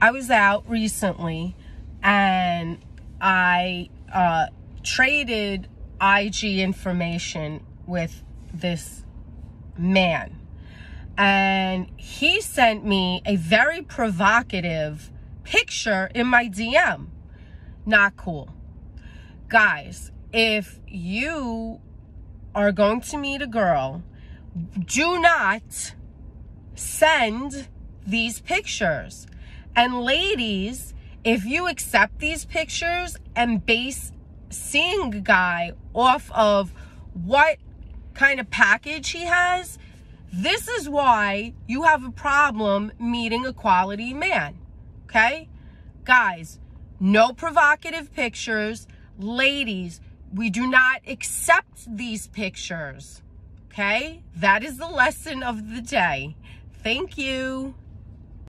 I was out recently and I uh, traded IG information with this man. And he sent me a very provocative picture in my DM. Not cool. Guys, if you are going to meet a girl, do not send these pictures. And ladies, if you accept these pictures and base seeing a guy off of what kind of package he has, this is why you have a problem meeting a quality man. Okay? Guys, no provocative pictures. Ladies, we do not accept these pictures. Okay? That is the lesson of the day. Thank you.